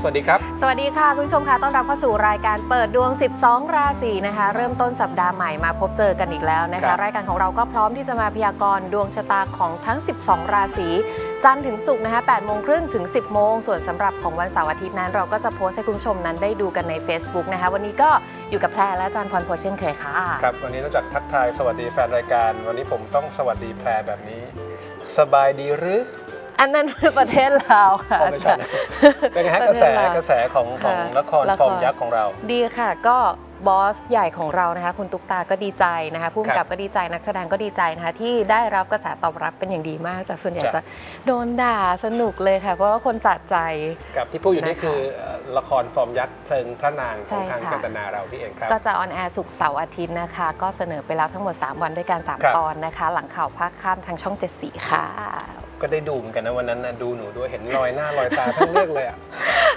สวัสดีครับ สวัสดีค่ะ คุณผู้ชมค่ะต้อนรับเข้าสู่รายการเปิดดวง 12 ราศีนะคะ เริ่มต้นสัปดาห์ใหม่มาพบเจอกันอีกแล้วนะครัคะ บ รายการของเราก็พร้อมที่จะมาพยากรณ์ดวงชะตาของทั้ง 12 ราศีจันทร์ถึงศุกร์นะคะ8โมงครึ่งถึง 10 โมง ส่วนสำหรับของวันเสาร์อาทิตย์นั้น เราก็จะโพสต์ให้คุณผู้ชมนั้นได้ดูกันใน Facebook นะคะ วันนี้ก็อยู่กับแพรและอาจารย์พรโพเช่นเคยค่ะ ครับ วันนี้นอกจากทักทายสวัสดีแฟนรายการ วันนี้ผมต้องสวัสดีแพรแบบนี้ สบายดีหรือ อันนั้นคือประเทศลาวค่ะอ๋อไม่ใช่นะเป็นไงฮะกระแสกระแสของของค่ะละครละครฟอร์มยักษ์ของเรา ดีค่ะก็ boss ใหญ่ของเรานะคะ คุณตุ๊กตาก็ดีใจนะคะผู้กำกับครับก็ดีใจนักแสดงก็ดีใจนะคะ ที่ได้รับกระแสตอบรับเป็นอย่างดีมาก แต่ส่วนใหญ่จ้ะจะโดนด่าสนุกเลยค่ะ เพราะว่าคนสะใจกับที่พูดอยู่นี่นะคะคือเอ่อละครฟอร์มยักษ์เพลิงพระนางของใช่ทางค่ะกันตนาเรานี่เองครับก็จะ on air ศุกร์เสาร์อาทิตย์นะคะ ก็เสนอไปแล้วทั้งหมด 3 วันด้วยกันครับ3ตอนนะคะ หลังข่าวภาคค่ำทางช่อง 7 สีค่ะ ก็ได้ดูเหมือนกันนะวันนั้นนะดูหนูด้วยเห็นรอยหน้ารอยตาทั้งเรื่องเลยอะ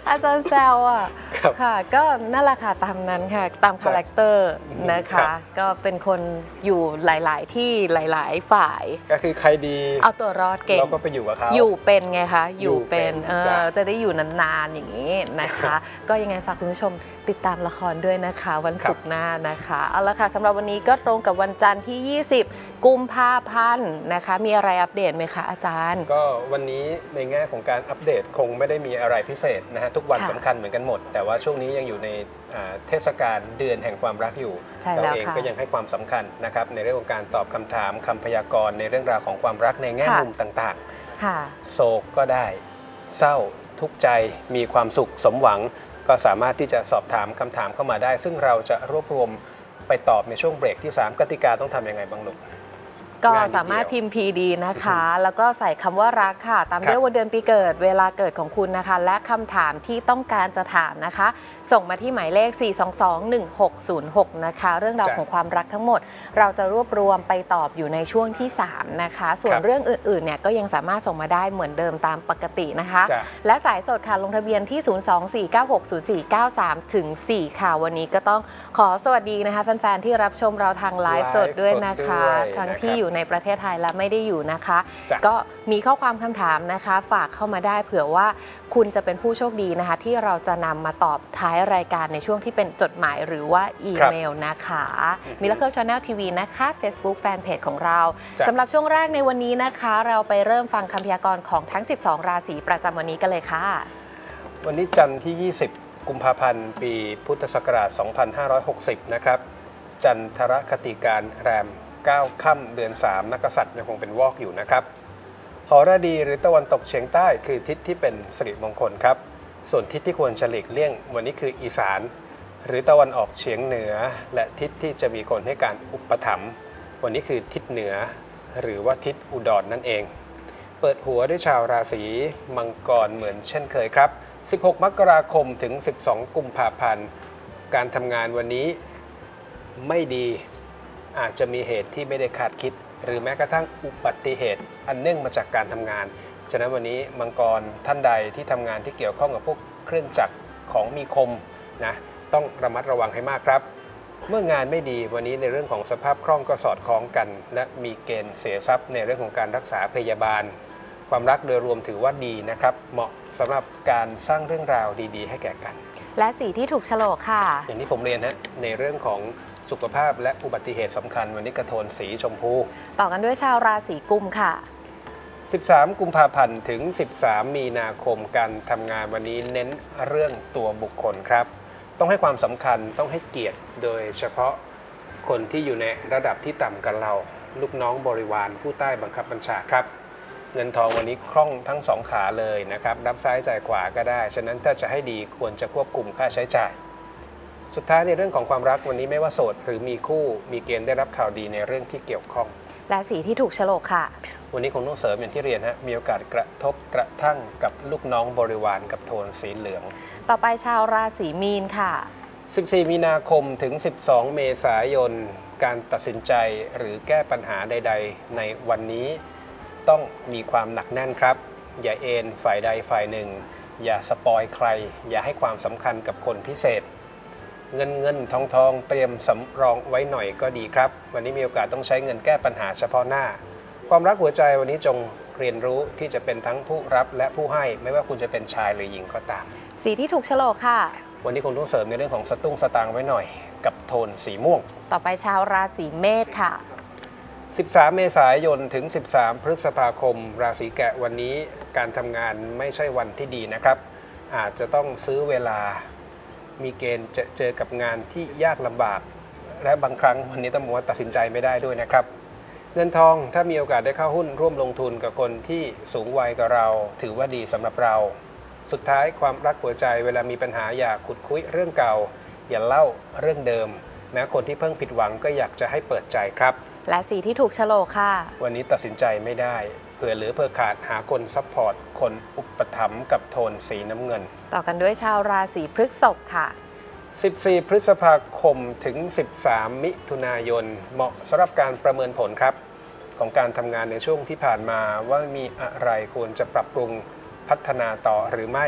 อาจารย์แซวอะครับค่ะ ก็นั่นแหละค่ะตามนั้นค่ะ ตาม character นะคะครับ ก็เป็นคนอยู่หลาย ๆ ที่หลาย ๆ ฝ่าย ก็คือใครดีเอาตัวรอดเก่ง เราก็ไปอยู่กับเขา อยู่เป็นไงคะอยู่ยู่เป็นเออจ้ะจะได้อยู่นาน ๆ อย่างนี้นะคะ ก็ยังไงฝากคุณผู้ชมติดตามละครด้วยนะคะ วันศุกร์หน้านะคะเอาละค่ะสำหรับวันนี้ก็ตรงกับวันจันทร์ที่ 20 กุมภาพันธ์นะคะ มีอะไรอัปเดตไหมคะอาจารย์ ก็วันนี้ในแง่ของการอัปเดตคงไม่ได้มีอะไรพิเศษนะฮะทุกวันค่ะ สำคัญเหมือนกันหมด แต่ว่าช่วงนี้ยังอยู่ในอ่าเทศกาลเดือนแห่งความรักอยู่ ใช่เราแล้วเองค่ะ ก็ยังให้ความสำคัญนะครับในเรื่องของการตอบคำถามคำพยากรณ์ในเรื่องราวของความรักในแง่ค่ะ มุมต่างค่ะ ๆ โศกก็ได้ เศร้าทุกข์ใจมีความสุขสมหวัง ก็สามารถที่จะสอบถามคำถามเข้ามาได้ ซึ่งเราจะรวบรวมไปตอบในช่วงเบรกที่ 3 กติกาต้องทำยังไงบ้างลูก ก็ง่ายนิดเดียวสามารถพิมพ์ PD นะคะ แล้วก็ใส่คำว่ารักค่ะ ตามครับด้วยวันเดือนปีเกิด เวลาเกิดของคุณนะคะ และคำถามที่ต้องการจะถามนะคะ ส่งมาที่หมายเลข 4221606 นะคะ เรื่องราวจ้ะของความรักทั้งหมด เราจะรวบรวมไปตอบอยู่ในช่วงที่ 3 นะคะ ส่วนครับเรื่องอื่นๆเนี่ยก็ยังสามารถส่งมาได้เหมือนเดิมตามปกตินะคะจ้ะและสายสดค่ะลงทะเบียนที่ 024960493 ถึง 4 ค่ะ วันนี้ก็ต้องขอสวัสดีนะคะแฟนๆ ที่รับชมเราทางไลฟ์สดด้วยนะคะไลฟ์สดด้วยทั้งนะครับที่อยู่ในประเทศไทยและไม่ได้อยู่นะคะจ้ะก็มีข้อความคำถามนะคะ ฝากเข้ามาได้เผื่อว่าคุณจะเป็นผู้โชคดีนะคะ ที่เราจะนำมาตอบท้ายรายการในช่วงที่เป็นจดหมายหรือว่าอีเมลนะคะอือฮึ Mirror Channel TV นะคะ Facebook Fanpage ของเราจ้ะสำหรับช่วงแรกในวันนี้นะคะ เราไปเริ่มฟังคำพยากรณ์ของทั้ง 12 ราศีประจำวันนี้กันเลยค่ะ วันนี้จันทร์ที่ 20 กุมภาพันธ์ ปีพุทธศักราช 2560 นะครับ จันทรคติการแรม 9 ค่ำเดือน 3 นักษัตริย์ยังคงเป็นวอกอยู่นะครับหอระดีหรือตะวันตกเฉียงใต้คือทิศที่เป็นสิริมงคลครับ ส่วนทิศที่ควรจะหลีกเลี่ยง วันนี้คืออีสาน หรือตะวันออกเฉียงเหนือ และทิศที่จะมีคนให้การอุปถัมภ์วันนี้คือทิศเหนือ หรือว่าทิศอุดรนนั่นเอง เปิดหัวด้วยชาวราศีมังกรเหมือนเช่นเคยครับ 16 มกราคมถึง 12 กุมภาพันธ์ การทำงานวันนี้ไม่ดีอาจจะมีเหตุที่ไม่ได้คาดคิด หรือแม้กระทั่งอุบัติเหตุ อันเนื่องมาจากการทำงาน ฉะนั้นวันนี้มังกรท่านใดที่ทำงานที่เกี่ยวข้องกับพวกเครื่องจักรของมีคมนะต้องระมัดระวังให้มากครับ เมื่องานไม่ดีวันนี้ในเรื่องของสภาพคล่องก็สอดคล้องกัน และมีเกณฑ์เสียทรัพย์ในเรื่องของการรักษาพยาบาล ความรักโดยรวมถือว่าดีนะครับ เหมาะสำหรับการสร้างเรื่องราวดี ๆ ให้แก่กัน และสีที่ถูกโฉลกค่ะ อย่างที่ผมเรียนฮะในเรื่องของสุขภาพและอุบัติเหตุสำคัญ วันนี้กระโทนสีชมพู ต่อกันด้วยชาวราศีกุมค่ะ 13 กุมภาพันธ์ถึง 13 มีนาคมการทำงานวันนี้เน้นเรื่องตัวบุคคลครับ ต้องให้ความสำคัญต้องให้เกียรติโดยเฉพาะคนที่อยู่ในระดับที่ต่ำกันเรา ลูกน้องบริวารผู้ใต้บังคับบัญชาครับ เงินทองวันนี้คล่องทั้งสองขาเลยนะครับ รับซ้ายจ่ายขวาก็ได้ ฉะนั้นถ้าจะให้ดีควรจะควบคุมค่าใช้จ่าย สุดท้ายในเรื่องของความรักวันนี้ไม่ว่าโสดหรือมีคู่มีเกณฑ์ได้รับข่าวดีในเรื่องที่เกี่ยวข้องและสีที่ถูกโฉลกค่ะ วันนี้คงต้องเสริมอย่างที่เรียนฮะมีโอกาสกระทบกระทั่งกับลูกน้องบริวารกับโทนสีเหลือง ต่อไปชาวราศีมีนค่ะ 14 มีนาคมถึง 12 เมษายน การตัดสินใจหรือแก้ปัญหาใด ๆ ในวันนี้ต้องมีความหนักแน่นครับ อย่าเอ็นฝ่ายใดฝ่ายหนึ่ง อย่าสปอยใคร อย่าให้ความสำคัญกับคนพิเศษ เงินเงินทองทองเตรียมสำรองไว้หน่อยก็ดีครับ วันนี้มีโอกาสต้องใช้เงินแก้ปัญหาเฉพาะหน้า ความรักหัวใจวันนี้จงเรียนรู้ที่จะเป็นทั้งผู้รับและผู้ให้ ไม่ว่าคุณจะเป็นชายหรือหญิงก็ตาม สีที่ถูกโฉลกค่ะ วันนี้คงต้องเสริมในเรื่องของสตุ้งสตางค์ไว้หน่อย กับโทนสีม่วง ต่อไปชาวราศีเมษค่ะ 13 เมษายนถึง 13 พฤษภาคม ราศีแกะวันนี้การทำงานไม่ใช่วันที่ดีนะครับ อาจจะต้องซื้อเวลามีเกณฑ์จะเจอกับงานที่ยากลำบาก และบางครั้งวันนี้ต้องบอกว่าตัดสินใจไม่ได้ด้วยนะครับ เงินทองถ้ามีโอกาสได้เข้าหุ้นร่วมลงทุนกับคนที่สูงวัยกับเรา ถือว่าดีสำหรับเรา สุดท้ายความรักหัวใจเวลามีปัญหาอย่าขุดคุ้ยเรื่องเก่า อย่าเล่าเรื่องเดิมแม้คนที่เพิ่งผิดหวังก็อยากจะให้เปิดใจครับ และสีที่ถูกโฉลกค่ะ วันนี้ตัดสินใจไม่ได้เผื่อเหลือเผื่อขาดหาคน support คนอุปถัมภ์กับโทนสีน้ำเงิน ต่อกันด้วยชาวราศีพฤษภค่ะ 14 พฤษภาคมถึง 13 มิถุนายน เหมาะสำหรับการประเมินผลครับ ของการทำงานในช่วงที่ผ่านมาว่ามีอะไรควรจะปรับปรุงพัฒนาต่อหรือไม่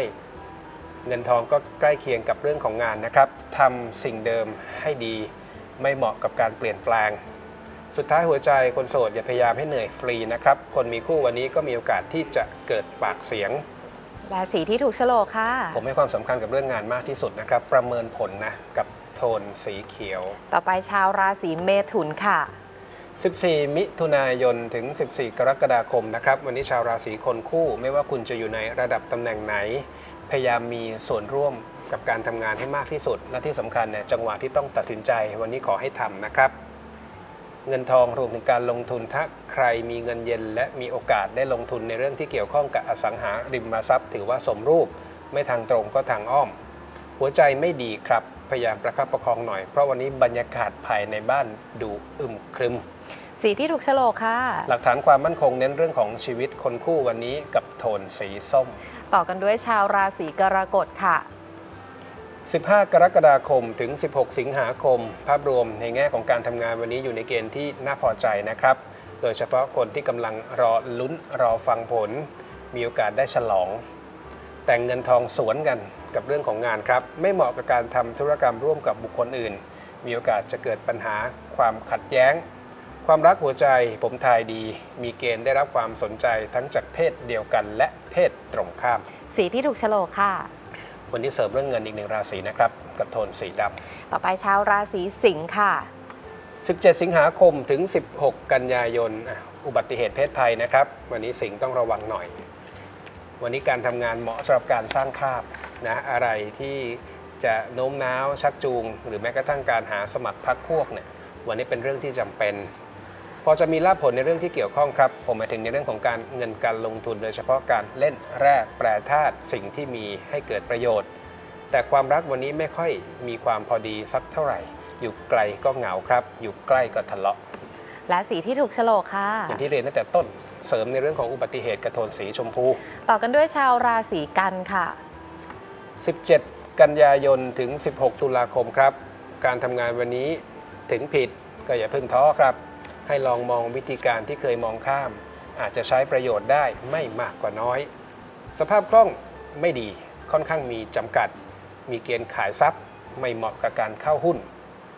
เงินทองก็ใกล้เคียงกับเรื่องของงานนะครับทำสิ่งเดิมให้ดีไม่เหมาะกับการเปลี่ยนแปลง สุดท้ายหัวใจคนโสดอย่าพยายามให้เหนื่อยฟรีนะครับ คนมีคู่วันนี้ก็มีโอกาสที่จะเกิดปากเสียง และสีที่ถูกโฉลกค่ะ ผมให้ความสำคัญกับเรื่องงานมากที่สุดนะครับ ประเมินผลนะกับโทนสีเขียว ต่อไปชาวราศีเมถุนค่ะ 14 มิถุนายนถึง 14 กรกฎาคมนะครับ วันนี้ชาวราศีคนคู่ไม่ว่าคุณจะอยู่ในระดับตำแหน่งไหน พยายามมีส่วนร่วมกับการทำงานให้มากที่สุด และที่สำคัญเนี่ยจังหวะที่ต้องตัดสินใจ วันนี้ขอให้ทำนะครับ เงินทองรวมถึงการลงทุนถ้าใครมีเงินเย็น และมีโอกาสได้ลงทุนในเรื่องที่เกี่ยวข้องกับอสังหาริมทรัพย์ ถือว่าสมรูป ไม่ทางตรงก็ทางอ้อม หัวใจไม่ดีครับพยายามประคับประคองหน่อย เพราะวันนี้บรรยากาศภายในบ้านดูอึมครึม สีที่ถูกโฉลกค่ะ หลักฐานความมั่นคงเน้นเรื่องของชีวิตคนคู่วันนี้กับโทนสีส้ม ต่อกันด้วยชาวราศีกรกฎค่ะ 15 กรกฎาคมถึง 16 สิงหาคม ภาพรวมในแง่ของการทำงานวันนี้อยู่ในเกณฑ์ที่น่าพอใจนะครับ โดยเฉพาะคนที่กำลังรอลุ้นรอฟังผล มีโอกาสได้ฉลอง แต่งเงินทองสวนกันกับเรื่องของงานครับ ไม่เหมาะกับการทำธุรกรรมร่วมกับบุคคลอื่น มีโอกาสจะเกิดปัญหาความขัดแย้ง ความรักหัวใจผมทายดี มีเกณฑ์ได้รับความสนใจทั้งจากเพศเดียวกัน และเพศตรงข้าม สีที่ถูกโฉลกค่ะ วันนี้เสริมเรื่องเงินอีกหนึ่งราศีนะครับกับโทนสีดต่อไปชาวราศีสิงค์ค่ะำ17 สิงหาคมถึง 16 กันยายนอะอุบัติเหตุเพศภัยนะครับ วันนี้สิงห์ต้องระวังหน่อย วันนี้การทำงานเหมาะสำหรับการสร้างภาพนะอะไรที่จะโน้มน้าวชักจูง หรือแม้กระทั่งการหาสมัครพรรคพวกเนี่ยวันนี้เป็นเรื่องที่จำเป็น พอจะมีลาภผลในเรื่องที่เกี่ยวข้องครับ ผมหมายถึงในเรื่องของการเงินการลงทุน โดยเฉพาะการเล่นแร่แปรธาตุสิ่งที่มีให้เกิดประโยชน์ แต่ความรักวันนี้ไม่ค่อยมีความพอดีสักเท่าไหร่ อยู่ไกลก็เหงาครับ อยู่ใกล้ก็ทะเลาะและสีที่ถูกโฉลกค่ะอย่างที่เรียนตั้งแต่ต้นเสริมในเรื่องของอุบัติเหตุกระโทนสีชมพู ต่อกันด้วยชาวราศีกันค่ะ 17 กันยายนถึง 16 ตุลาคมครับ การทำงานวันนี้ถึงผิดก็อย่าเพิ่งท้อครับ ให้ลองมองวิธีการที่เคยมองข้าม อาจจะใช้ประโยชน์ได้ไม่มากกว่าน้อย สภาพคล่องไม่ดีค่อนข้างมีจำกัด มีเกณฑ์ขายทรัพย์ ไม่เหมาะกับการเข้าหุ้น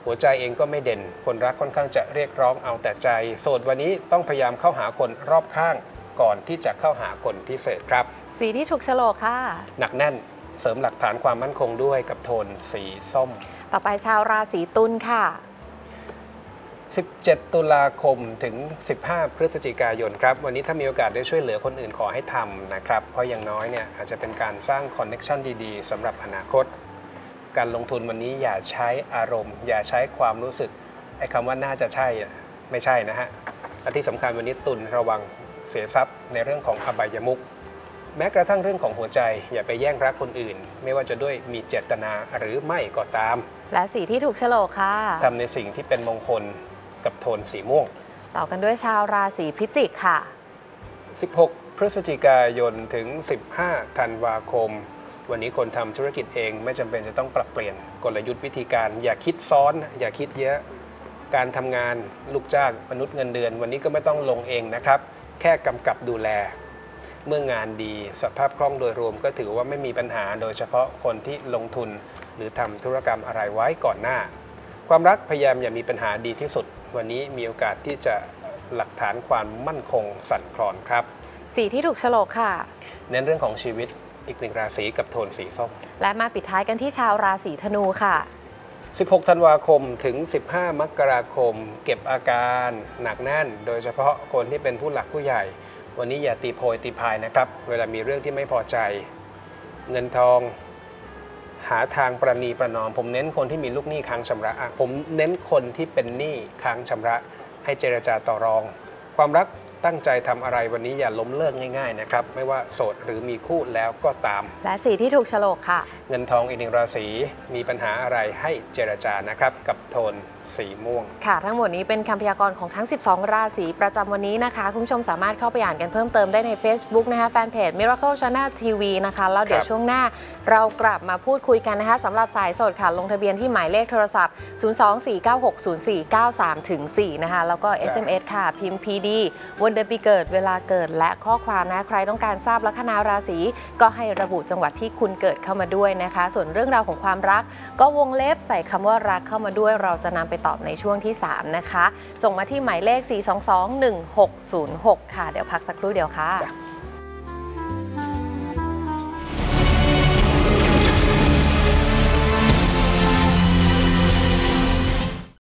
หัวใจเองก็ไม่เด่น คนรักค่อนข้างจะเรียกร้องเอาแต่ใจ โสดวันนี้ต้องพยายามเข้าหาคนรอบข้าง ก่อนที่จะเข้าหาคนพิเศษครับ สีที่ถูกโฉลกค่ะ หนักแน่นเสริมหลักฐานความมั่นคงด้วยกับโทนสีส้ม ต่อไปชาวราศีตุลค่ะ 17 ตุลาคมถึง 15 พฤศจิกายนครับ วันนี้ถ้ามีโอกาสได้ช่วยเหลือคนอื่นขอให้ทำนะครับ เพราะอย่างน้อยเนี่ยอาจจะเป็นการสร้าง connection ดีๆสำหรับอนาคต การลงทุนวันนี้อย่าใช้อารมณ์ อย่าใช้ความรู้สึกไอ้คำว่าน่าจะใช่อะไม่ใช่นะฮะและที่สำคัญวันนี้ตุลย์ระวังเสียทรัพย์ในเรื่องของอบายมุขแม้กระทั่งเรื่องของหัวใจอย่าไปแย่งรักคนอื่น ไม่ว่าจะด้วยมีเจตนาหรือไม่ก็ตาม และสีที่ถูกโฉลกค่ะทำในสิ่งที่เป็นมงคล กับโทนสีม่วง ต่อกันด้วยชาวราศีพิจิกค่ะ 16 พฤศจิกายนถึง 15 ธันวาคม วันนี้คนทำธุรกิจเองไม่จำเป็นจะต้องปรับเปลี่ยนกลยุทธ์วิธีการ อย่าคิดซ้อน อย่าคิดเยอะ การทำงานลูกจ้างมนุษย์เงินเดือน วันนี้ก็ไม่ต้องลงเองนะครับ แค่กำกับดูแล เมื่องานดีสภาพคล่องโดยรวมก็ถือว่าไม่มีปัญหา โดยเฉพาะคนที่ลงทุน หรือทำธุรกรรมอะไรไว้ก่อนหน้า ความรักพยายามอย่ามีปัญหาดีที่สุด วันนี้มีโอกาสที่จะหลักฐานความมั่นคงสั่นคลอนครับ สีที่ถูกโฉลกค่ะ เน้นเรื่องของชีวิตอีกหนึ่งราศีกับโทนสีส้ม และมาปิดท้ายกันที่ชาวราศีธนูค่ะ 16 ธันวาคมถึง 15 มกราคม เก็บอาการหนักแน่น โดยเฉพาะคนที่เป็นผู้หลักผู้ใหญ่ วันนี้อย่าตีโพยตีพายนะครับ เวลามีเรื่องที่ไม่พอใจ เงินทอง หาทางประนีประนอม ผมเน้นคนที่มีลูกหนี้ค้างชำระอะผมเน้นคนที่เป็นหนี้ค้างชำระ ให้เจรจาต่อรอง ความรักตั้งใจทำอะไรวันนี้อย่าล้มเลิกง่ายๆนะครับ ไม่ว่าโสดหรือมีคู่แล้วก็ตามและสีที่ถูกโฉลกค่ะ เงินทองอีกหนึ่งราศีมีปัญหาอะไรให้เจรจานะครับกับโทน สีม่วง ค่ะทั้งหมดนี้เป็นคำพยากรณ์ของทั้ง 12 ราศีประจำวันนี้นะคะ คุณผู้ชมสามารถเข้าไปอ่านกันเพิ่มเติมได้ใน Facebook นะคะแฟนเพจ Miracle Channel TV นะคะ แล้วเดี๋ยวครับช่วงหน้าเรากลับมาพูดคุยกันนะคะสำหรับสายสดค่ะ ลงทะเบียนที่หมายเลขโทรศัพท์ 024960493ถึง4นะคะ แล้วก็ SMS ค่ะ พิมพ์ PD วันเดือนปีเกิดเวลาเกิดและข้อความนะใครต้องการทราบลัคนาราศีก็ให้ระบุจังหวัดที่คุณเกิดเข้ามาด้วยนะคะ ส่วนเรื่องราวของความรัก ก็วงเล็บใส่คำว่ารักเข้ามาด้วยเราจะนำไปตอบในช่วงที่ 3 นะคะ ส่งมาที่หมายเลข 4221606 ค่ะ เดี๋ยวพักสักครู่เดียวค่ะจ้ะ